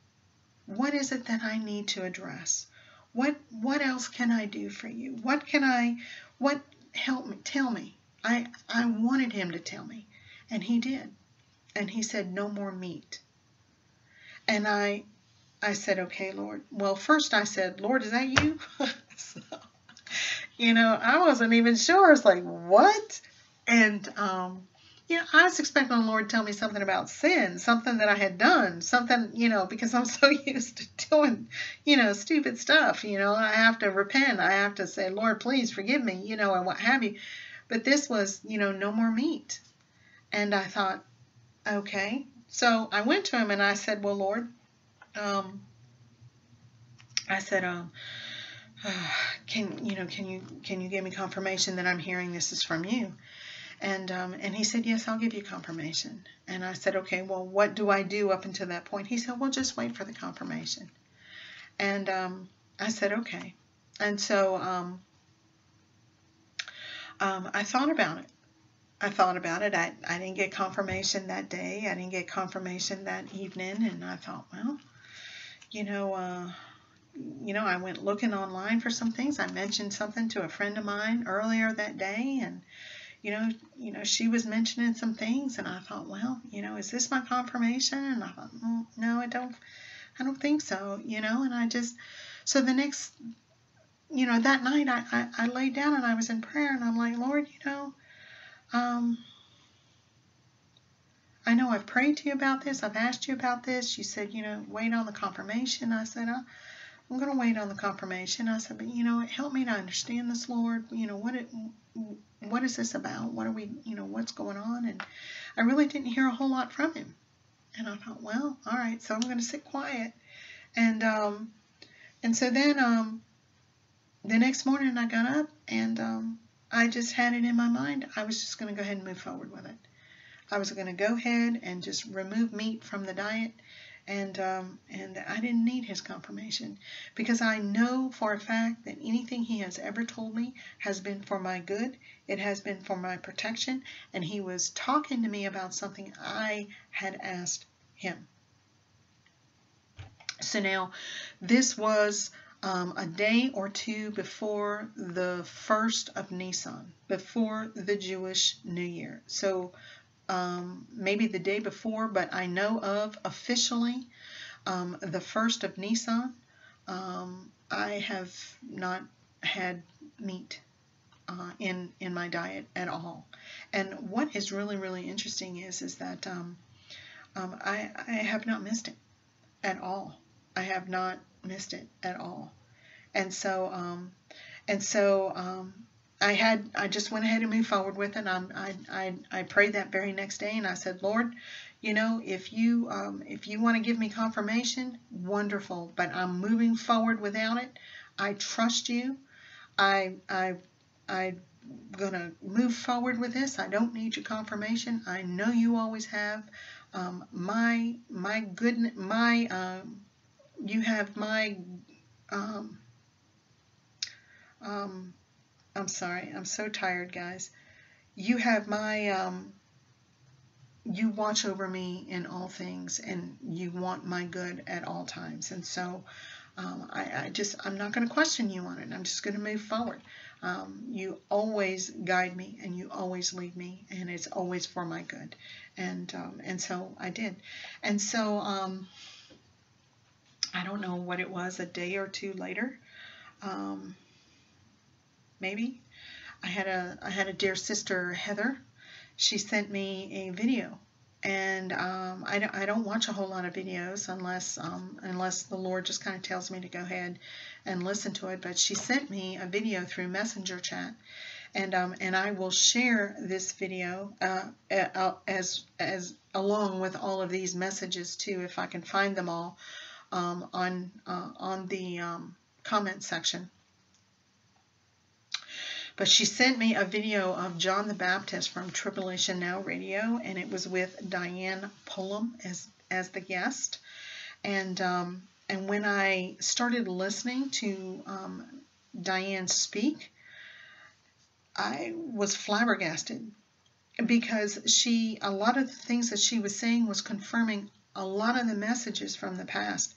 What is it that I need to address? What, what else can I do for you? What can I, what, help me, tell me. I, I wanted him to tell me, and he did. And he said, no more meat. And I, I said, okay, Lord. Well, first I said, Lord, is that you? so, you know, I wasn't even sure. It's like, what? And, um, you know, I was expecting the Lord to tell me something about sin, something that I had done, something, you know, because I'm so used to doing, you know, stupid stuff. You know, I have to repent. I have to say, Lord, please forgive me, you know, and what have you. But this was, you know, no more meat. And I thought, okay. So I went to him and I said, well, Lord, um, I said, um, can you know, can you can you give me confirmation that I'm hearing this is from you? And, um, and he said, yes, I'll give you confirmation. And I said, okay, well, what do I do up until that point? He said, well, just wait for the confirmation. And um, I said, okay. And so um, um, I thought about it. I thought about it. I, I didn't get confirmation that day. I didn't get confirmation that evening. And I thought, well, you know, uh, you know, I went looking online for some things. I mentioned something to a friend of mine earlier that day, and you know, you know, she was mentioning some things, and I thought, well, you know, is this my confirmation? And I thought, mm, no, I don't, I don't think so, you know. And I just, so the next, you know, that night I, I, I laid down and I was in prayer, and I'm like, Lord, you know, um, I know I've prayed to you about this. I've asked you about this. You said, you know, wait on the confirmation. I said, uh, I'm going to wait on the confirmation. I said, but you know, help me to understand this, Lord. You know, what it, what is this about? What are we, you know, what's going on? And I really didn't hear a whole lot from him. And I thought, well, all right, so I'm going to sit quiet. And um, and so then um, the next morning I got up and um, I just had it in my mind. I was just going to go ahead and move forward with it. I was going to go ahead and just remove meat from the diet and um, and I didn't need his confirmation because I know for a fact that anything he has ever told me has been for my good. It has been for my protection, and he was talking to me about something I had asked him. So now, this was um, a day or two before the first of Nisan, before the Jewish New Year. So um, maybe the day before, but I know of officially um, the first of Nisan. Um, I have not had meat uh, in in my diet at all. And what is really really interesting is is that um, um, I I have not missed it at all. I have not missed it at all. And so um, and so I had I just went ahead and moved forward with it. Um, I, I I prayed that very next day, and I said, Lord, you know, if you um, if you want to give me confirmation, wonderful. But I'm moving forward without it. I trust you. I I I'm gonna move forward with this. I don't need your confirmation. I know you always have. Um, my my goodness, my um, you have my um, um, I'm sorry. I'm so tired, guys. You have my, um, you watch over me in all things and you want my good at all times. And so um, I, I, just, I'm not going to question you on it. I'm just going to move forward. Um, you always guide me and you always lead me and it's always for my good. And, um, and so I did. And so, um, I don't know what it was, a day or two later. Um, maybe. I had a I had a dear sister Heather. She sent me a video, and um, I don't I don't watch a whole lot of videos unless um, unless the Lord just kind of tells me to go ahead and listen to it. But she sent me a video through Messenger chat, and um, and I will share this video uh, as as along with all of these messages too, if I can find them all um, on uh, on the um, comment section. But she sent me a video of John the Baptist from Tribulation Now Radio, and it was with Diane Pullum as as the guest. And um, and when I started listening to um, Diane speak, I was flabbergasted because she a lot of the things that she was saying was confirming a lot of the messages from the past.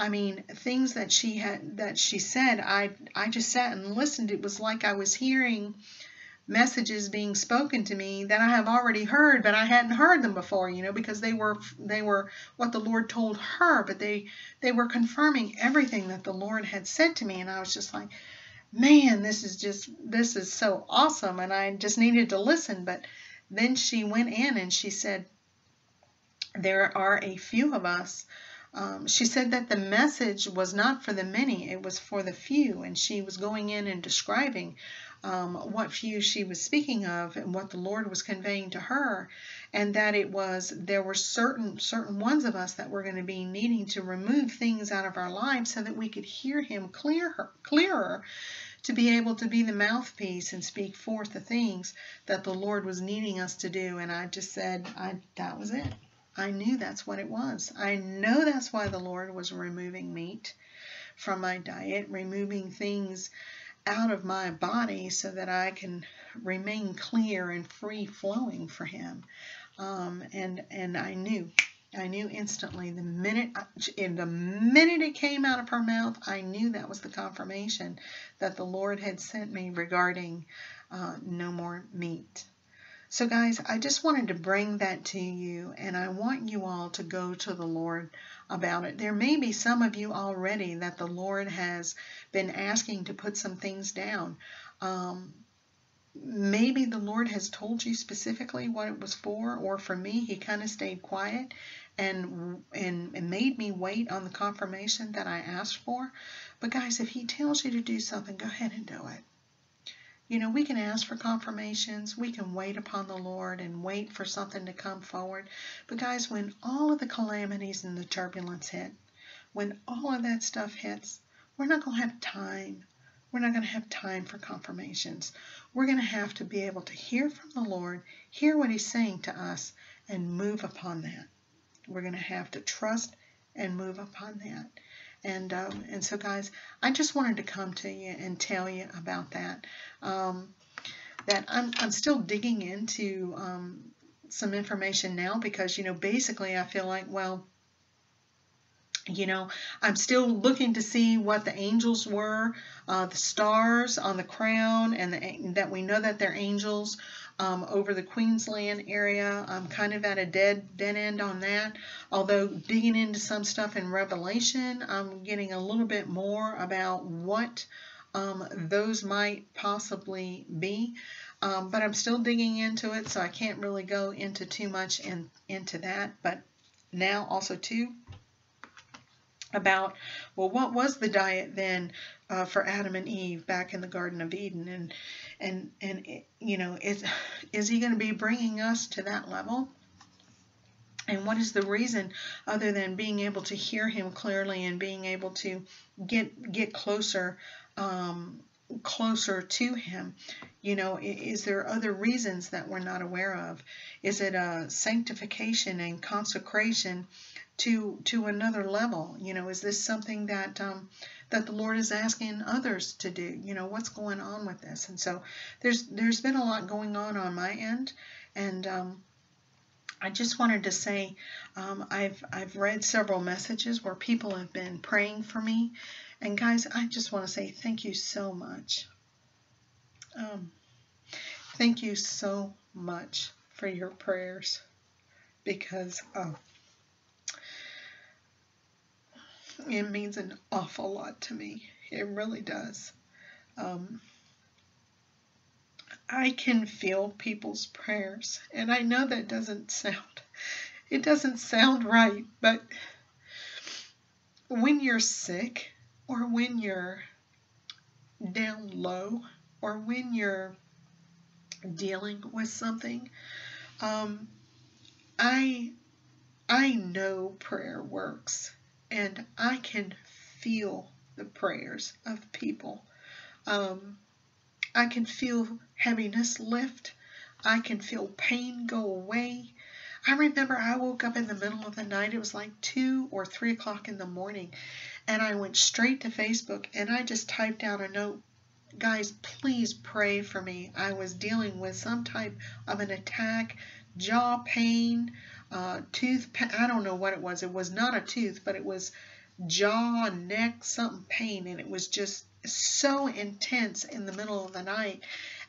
I mean, things that she had that she said, I I just sat and listened. It was like I was hearing messages being spoken to me that I have already heard, but I hadn't heard them before, you know, because they were they were what the Lord told her, but they they were confirming everything that the Lord had said to me, and I was just like, man, this is just this is so awesome, and I just needed to listen. But then she went in and she said, there are a few of us um, she said that the message was not for the many, it was for the few, and she was going in and describing um, what few she was speaking of and what the Lord was conveying to her, and that it was there were certain certain ones of us that were going to be needing to remove things out of our lives so that we could hear Him clearer, clearer to be able to be the mouthpiece and speak forth the things that the Lord was needing us to do. And I just said, I, that was it. I knew that's what it was. I know that's why the Lord was removing meat from my diet, removing things out of my body so that I can remain clear and free flowing for Him. Um, and and I knew, I knew instantly the minute in the minute it came out of her mouth, I knew that was the confirmation that the Lord had sent me regarding uh, no more meat. So, guys, I just wanted to bring that to you, and I want you all to go to the Lord about it. There may be some of you already that the Lord has been asking to put some things down. Um, maybe the Lord has told you specifically what it was for, or for me, He kind of stayed quiet and, and and made me wait on the confirmation that I asked for. But guys, if He tells you to do something, go ahead and do it. You know, we can ask for confirmations, we can wait upon the Lord and wait for something to come forward. But, guys, when all of the calamities and the turbulence hit, when all of that stuff hits, we're not going to have time. We're not going to have time for confirmations. We're going to have to be able to hear from the Lord, hear what He's saying to us, and move upon that. We're going to have to trust and move upon that. And um, and so, guys, I just wanted to come to you and tell you about that. Um, that I'm I'm still digging into um, some information now because you know basically I feel like well you know i'm still looking to see what the angels were uh, the stars on the crown and the, that we know that they're angels um, over the Queensland area. I'm kind of at a dead dead end on that. Although digging into some stuff in Revelation, I'm getting a little bit more about what um, those might possibly be. Um, but I'm still digging into it, so I can't really go into too much in, into that. But now also too about well, what was the diet then uh, for Adam and Eve back in the Garden of Eden, and and and you know is is he going to be bringing us to that level? And what is the reason other than being able to hear him clearly and being able to get get closer um, closer to him? You know, is there other reasons that we're not aware of? Is it a sanctification and consecration to to another level? You know, is this something that um, that the Lord is asking others to do? You know, what's going on with this? And so there's there's been a lot going on on my end, and um, I just wanted to say um, I've I've read several messages where people have been praying for me, and guys, I just want to say thank you so much. Um, thank you so much for your prayers because oh, it means an awful lot to me. It really does. Um, I can feel people's prayers, and I know that doesn't sound, it doesn't sound right, but when you're sick, or when you're down low, or when you're dealing with something, um, I I know prayer works and I can feel the prayers of people. Um, I can feel heaviness lift. I can feel pain go away. I remember I woke up in the middle of the night. It was like 2 or 3 o'clock in the morning. And I went straight to Facebook and I just typed out a note. Guys, please pray for me. I was dealing with some type of an attack, jaw pain, uh, tooth, I don't know what it was. It was not a tooth, but it was jaw, neck, something pain. And it was just so intense in the middle of the night.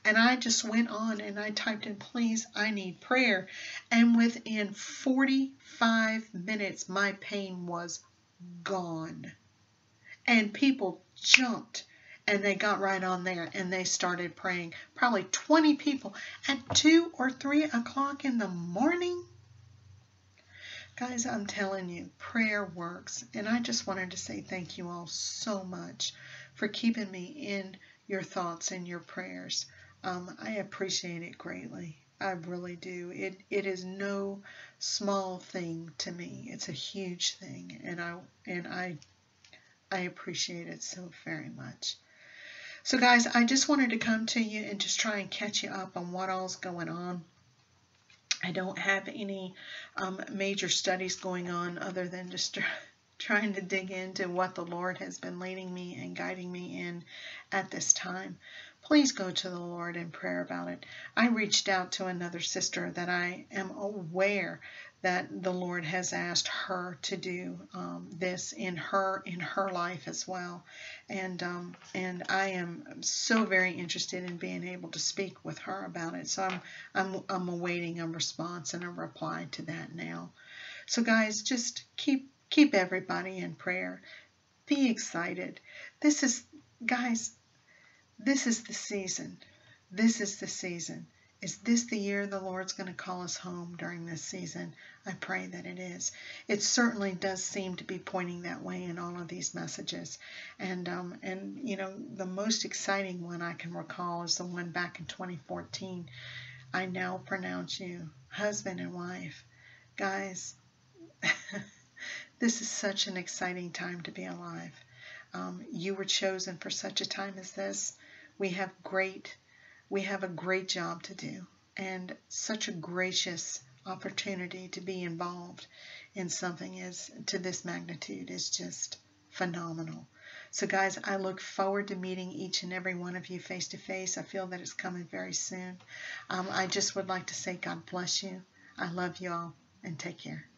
And I just went on and I typed in, please, I need prayer. And within 45 minutes, my pain was gone. And people jumped and they got right on there and they started praying. Probably 20 people at 2 or 3 o'clock in the morning. Guys, I'm telling you, prayer works. And I just wanted to say thank you all so much for keeping me in your thoughts and your prayers. Um, I appreciate it greatly. I really do. It it is no small thing to me. It's a huge thing, and I and I I appreciate it so very much. So, guys, I just wanted to come to you and just try and catch you up on what all's going on. I don't have any um, major studies going on other than just trying to dig into what the Lord has been leading me and guiding me in at this time. Please go to the Lord in prayer about it. I reached out to another sister that I am aware that the Lord has asked her to do um, this in her in her life as well, and um, and I am so very interested in being able to speak with her about it. So I'm I'm I'm awaiting a response and a reply to that now. So guys, just keep keep everybody in prayer. Be excited. This is guys. This is the season. This is the season. Is this the year the Lord's going to call us home during this season? I pray that it is. It certainly does seem to be pointing that way in all of these messages. And um, and you know the most exciting one I can recall is the one back in 2014. I now pronounce you husband and wife. Guys, this is such an exciting time to be alive. Um, you were chosen for such a time as this. We have great we have a great job to do and such a gracious opportunity to be involved in something is to this magnitude is just phenomenal. So guys, I look forward to meeting each and every one of you face to face. I feel that it's coming very soon. Um, I just would like to say God bless you. I love you all and take care.